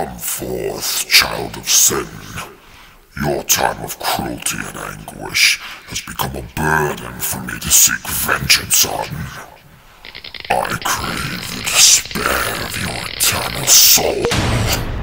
Come forth, child of sin. Your time of cruelty and anguish has become a burden for me to seek vengeance on. I crave the despair of your eternal soul.